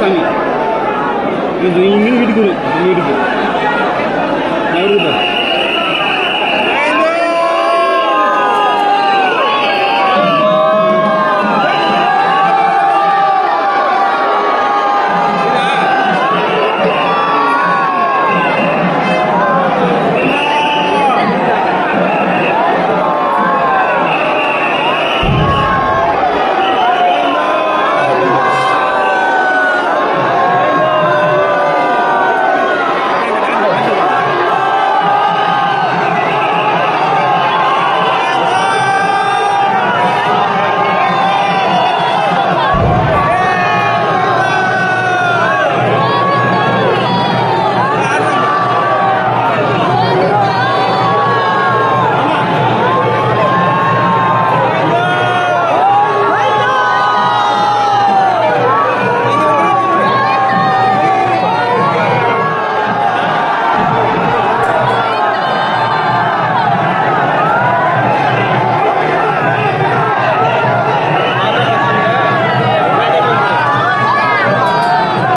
全員。見るくる。見るくる。